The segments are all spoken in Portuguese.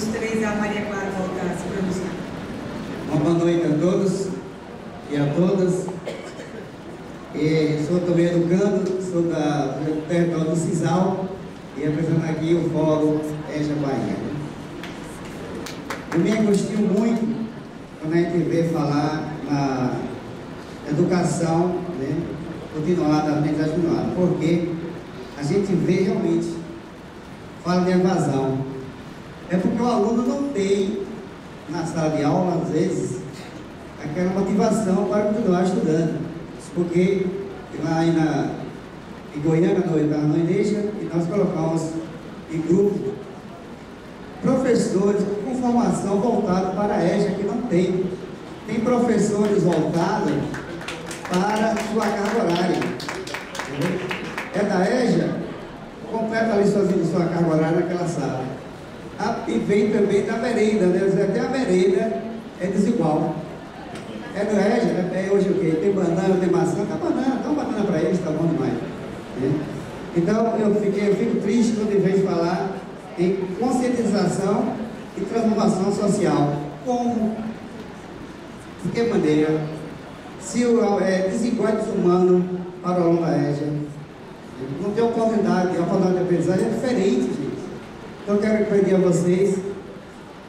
Dos três, a Maria Clara volta a se pronunciar. Uma boa noite a todos e a todas. E sou também educando, sou da, do território do Cisal e apresentando aqui o Fórum Eja Bahia. Eu me angustio muito quando a gente vê falar na educação né, continuada, aprendizagem continuada, porque a gente vê realmente, fala de evasão. É porque o aluno não tem, na sala de aula, às vezes, aquela motivação para continuar estudando. Porque lá na, em Goiânia, no, na igreja, e nós colocamos em grupo professores com formação voltada para a EJA, que não tem. Tem professores voltados para sua carga horária. É da EJA, completa ali sozinho sua carga horária naquela sala. E vem também da merenda, né? Até a merenda é desigual. É do EJA, né? é hoje o quê? Tem banana, tem maçã, dá banana, dá uma banana para eles, tá bom demais. Né? Então eu, fiquei, eu fico triste quando vejo falar em conscientização e transformação social. Como? De que maneira? Se o é, desigual desumano para o aluno da EJA, não tem oportunidade, a oportunidade de aprendizagem é diferente. Então eu quero pedir a vocês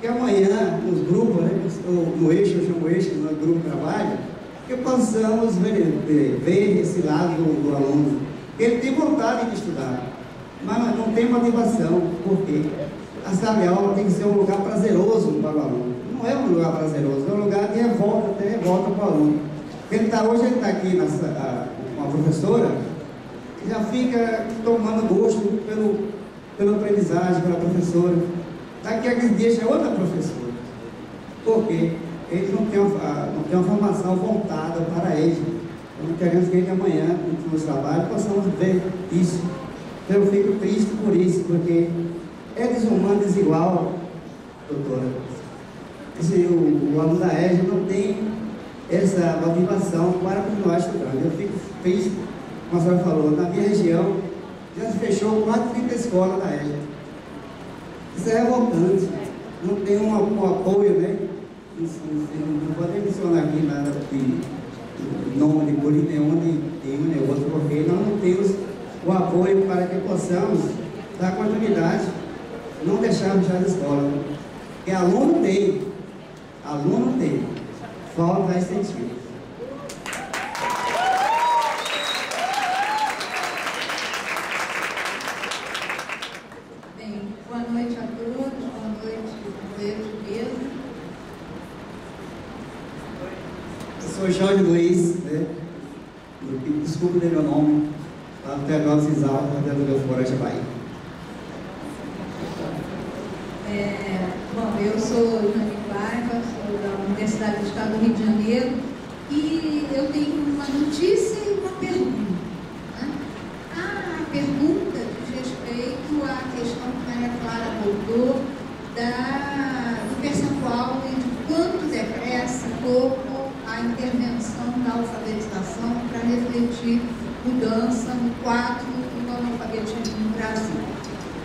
que amanhã, nos grupos, né, no eixo, eu chamo eixo, no grupo de trabalho, que possamos ver, ver esse lado do, do aluno. Ele tem vontade de estudar, mas não tem motivação. Por quê? A sala de aula tem que ser um lugar prazeroso para o aluno. Não é um lugar prazeroso, é um lugar de revolta, até revolta para o aluno. Ele tá, hoje ele está aqui na, com a professora, já fica tomando gosto pelo, pela aprendizagem, pela professora. Daqui a 15 dias é outra professora. Por quê? Eles não têm, uma, não têm uma formação voltada para eles. Então, queremos que amanhã, no trabalho, possamos ver isso. Então, eu fico triste por isso, porque é desumano, desigual, doutora. O, o aluno da EJA não tem essa motivação para continuar estudando. Eu fico triste, como a senhora falou, na minha região já fechou quase 30 escolas da EJA. Isso é revoltante. Não tem um, apoio, né? Não, não, não pode mencionar aqui nada de nome de política nenhum, de outro, porque nós não temos o apoio para que possamos dar continuidade, não deixarmos já a escola. Porque aluno tem, aluno tem, falta incentivo. Sou Jorge Luiz, né? desculpe de meu nome, até agora Cisal, até do Floresta Bahia. É, bom, eu sou Jane Paiva, sou da Universidade do Estado do Rio de Janeiro e eu tenho uma notícia e uma pergunta. Né? A pergunta diz respeito à questão que Maria Clara abordou da, do percentual de quanto decresce pouco intervenção da alfabetização para refletir mudança no quadro do analfabetismo no Brasil.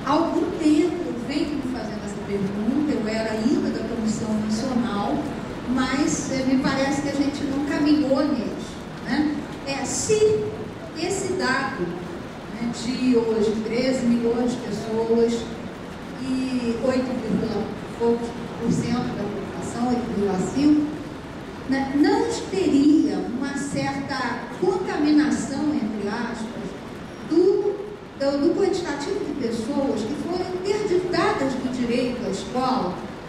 Há algum tempo venho me fazendo essa pergunta, eu era ainda da Comissão Nacional, mas eh, me parece que a gente não caminhou nisso. Né? É, se esse dado né, de hoje 13 milhões de pessoas e 8,5% da população, 8,5%, né, não teria uma certa contaminação, entre aspas, do, do, do quantitativo de pessoas que foram interditadas do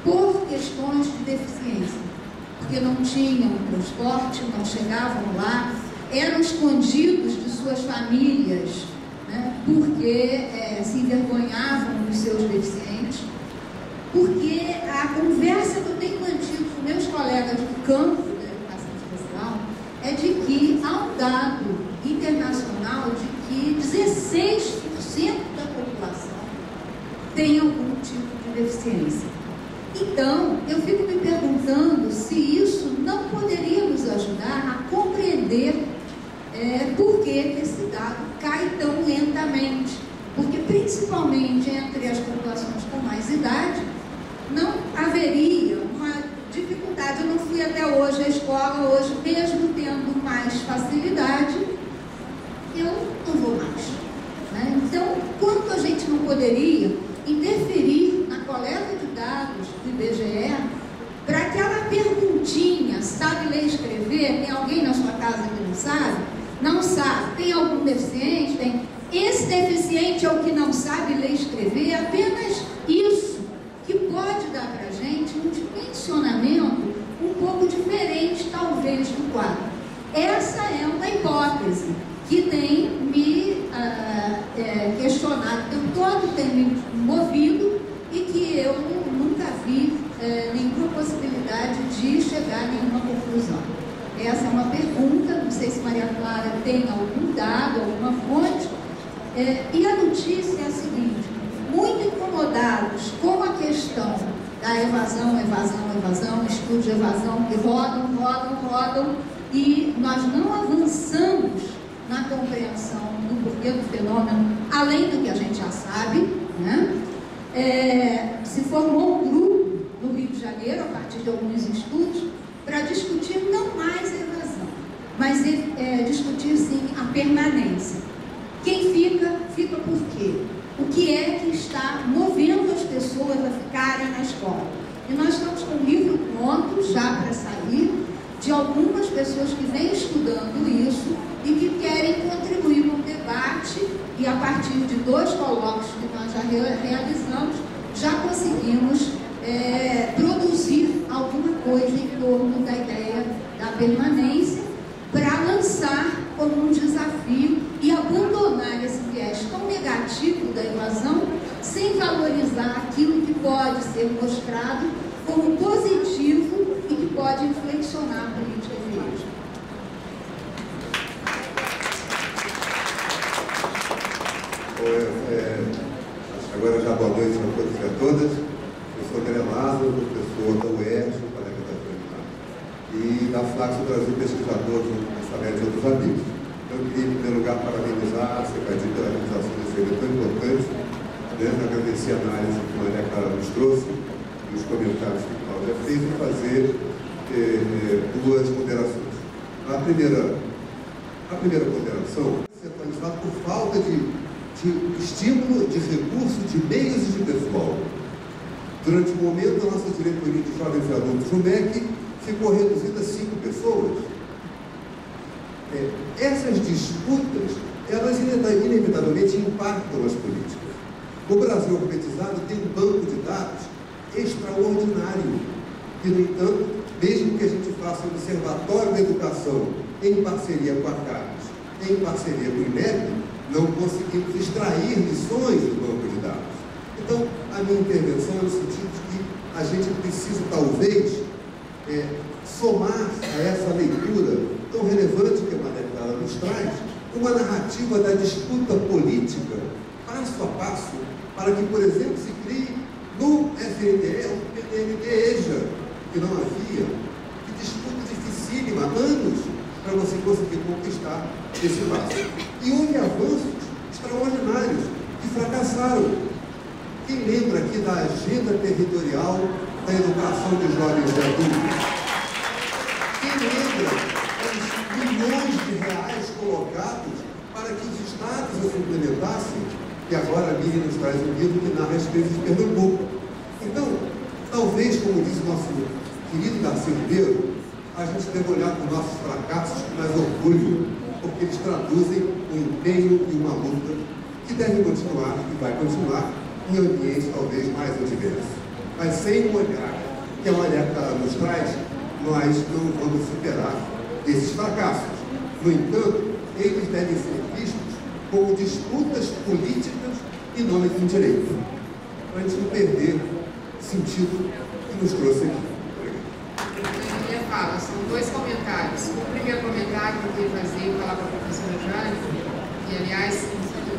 por questões de deficiência, porque não tinham transporte, não chegavam lá, eram escondidos de suas famílias, né, porque é, se envergonhavam dos seus deficientes, porque a conversa que eu tenho mantido com meus colegas do campo é de que há um dado internacional de que 16% da população tem algum deficiência. Então, eu fico me perguntando se isso não poderia nos ajudar a compreender é, por que esse dado cai tão lentamente. Porque, principalmente entre as populações com mais idade, não haveria uma dificuldade. Eu não fui até hoje à escola, hoje, mesmo tendo mais facilidade, eu não vou mais. Né? Então, quanto a gente não poderia interferir na coleta de dados do IBGE para aquela perguntinha, sabe ler escrever? Tem alguém na sua casa que não sabe? Não sabe. Tem algum deficiente? Tem. Esse deficiente é o que não sabe ler e escrever, é apenas isso que pode dar para a gente um dimensionamento um pouco diferente, talvez, do quadro. Essa é uma hipótese que tem me uh, é, questionado o tempo todo, tem me movido e que eu nunca vi é, nenhuma possibilidade de chegar a nenhuma conclusão. Essa é uma pergunta, não sei se Maria Clara tem algum dado, alguma fonte. É, e a notícia é a seguinte: muito incomodados com a questão da evasão, evasão, evasão, estudo de evasão, que rodam, rodam, rodam, e nós não avançamos na compreensão do porquê do fenômeno, além do que a gente já sabe, né? É, se formou um grupo no Rio de Janeiro, a partir de alguns estudos, para discutir não mais a evasão, mas é, discutir sim a permanência. Quem fica, fica por quê? O que é que está movendo as pessoas a ficarem na escola? E nós estamos com um livro pronto já para sair, de algumas pessoas que vêm estudando isso e que querem contribuir com o debate e a partir de dois colóquios que nós já realizamos, já conseguimos é, produzir alguma coisa em torno da ideia da permanência para lançar como um desafio e abandonar esse viés tão negativo da invasão sem valorizar aquilo que pode ser mostrado como positivo e que pode inflexionar a política de hoje. É, é, agora já boa noite a todos e a todas sou André Lázaro, professor da UERJ, colega da Franca, e da Flaxo Brasil, pesquisador do média de outros amigos. Eu queria, em primeiro lugar, parabenizar a Secretaria pela realização desse evento tão importante, né? agradecer a análise que a Maria Clara nos trouxe, e os comentários que a Cláudia fez, e fazer eh, duas ponderações. A primeira, a primeira ponderação é centralizada por falta de, de estímulo, de recurso, de meios e de pessoal. Durante o momento, a nossa diretoria de jovens e adultos, o MEC, ficou reduzida a cinco pessoas. É, essas disputas, elas inevitavelmente impactam as políticas. O Brasil alfabetizado tem um banco de dados extraordinário. E, no entanto, mesmo que a gente faça um observatório da educação em parceria com a CAPES, em parceria com o INEP, não conseguimos extrair lições do banco de dados. Então, a minha intervenção é no sentido de que a gente precisa, talvez, é, somar a essa leitura tão relevante que a Maria nos traz, uma narrativa da disputa política, passo a passo, para que, por exemplo, se crie no FNDE o PNDEJA, que não havia, que disputa dificílima, anos, para você conseguir conquistar esse passo. E houve avanços extraordinários que fracassaram. Quem lembra aqui da agenda territorial da educação de jovens adultos? Quem lembra dos milhões de reais colocados para que os estados a implementassem? E agora a nos traz um livro que narra as crises de Pernambuco. Então, talvez, como disse nosso querido Darcy Ribeiro, a gente deve olhar para os nossos fracassos com mais orgulho, porque eles traduzem um empenho e uma luta que deve continuar e vai continuar em ambientes talvez mais adversos. Mas sem o olhar que a Maria Clara nos traz, nós não vamos superar esses fracassos. No entanto, eles devem ser vistos como disputas políticas e não de direito, para a gente não perder o sentido que nos trouxe aqui. minha fala, são dois comentários. O primeiro comentário que eu queria fazer, falar para a professora Jane, e aliás,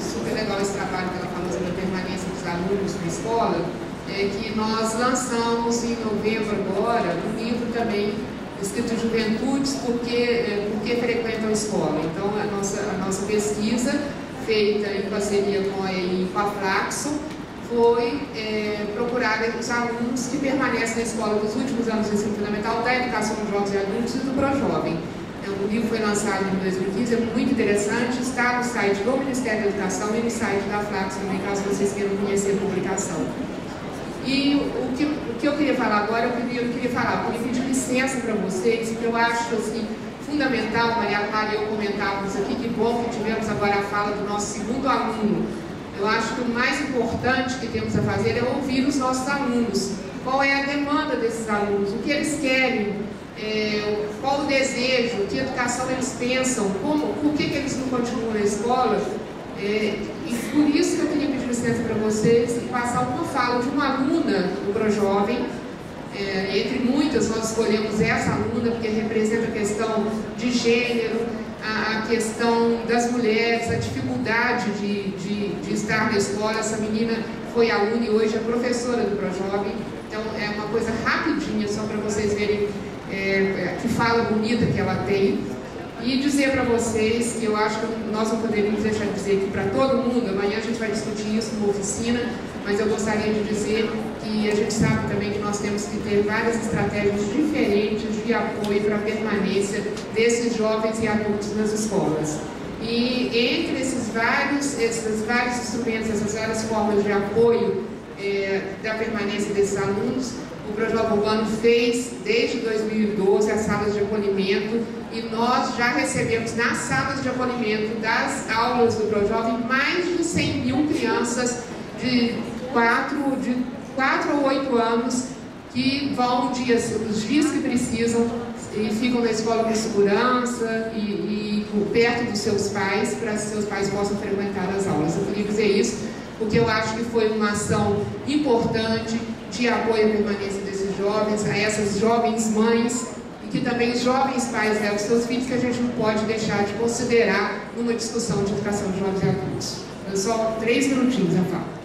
super legal esse trabalho que ela falou sobre a permanência dos alunos na escola, é que nós lançamos em novembro agora um livro também escrito Juventudes, porque, é, porque frequentam a escola. Então, a nossa, a nossa pesquisa, feita em parceria com a, com a Flaxo, foi é, procurar os alunos que permanecem na escola dos últimos anos do ensino fundamental, da educação de jovens e adultos e do ProJovem. Então, o livro foi lançado em 2015, é muito interessante, está no site do Ministério da Educação e no site da Flax também, caso vocês queiram conhecer a publicação. E o que, o que eu queria falar agora, eu queria, eu queria falar, queria pedir licença para vocês, porque eu acho assim, fundamental, Maria Clara e eu comentávamos aqui, que bom que tivemos agora a fala do nosso segundo aluno. Eu acho que o mais importante que temos a fazer é ouvir os nossos alunos. Qual é a demanda desses alunos? O que eles querem? É, qual o desejo? Que educação eles pensam? Como, por que, que eles não continuam na escola? É, e por isso que eu queria pedir licença para vocês e passar uma fala de uma aluna do ProJovem, é, entre muitas, nós escolhemos essa aluna porque representa a questão de gênero, a, a questão das mulheres, a dificuldade de, de, de, estar na escola. Essa menina foi aluna e hoje é professora do ProJovem. Então, é uma coisa rapidinha, só para vocês verem é, é, que fala bonita que ela tem. E dizer para vocês que eu acho que nós não poderíamos deixar de dizer aqui para todo mundo, amanhã a gente vai discutir isso numa oficina, mas eu gostaria de dizer que a gente sabe também que nós temos que ter várias estratégias diferentes de apoio para a permanência desses jovens e adultos nas escolas. E entre esses vários, esses vários instrumentos, essas várias formas de apoio é, da permanência desses alunos, o Projeto Urbano fez desde 2012 as salas de acolhimento e nós já recebemos nas salas de acolhimento das aulas do ProJovem mais de 100 mil crianças de 4, de 4 ou 8 anos que vão dias, os dias que precisam e ficam na escola com segurança e, e perto dos seus pais para que seus pais possam frequentar as aulas. Eu queria dizer isso porque eu acho que foi uma ação importante de apoio à permanência desses jovens, a essas jovens mães e que também os jovens pais levam seus filhos que a gente não pode deixar de considerar numa discussão de educação de jovens e adultos. Eu só três minutinhos eu falo.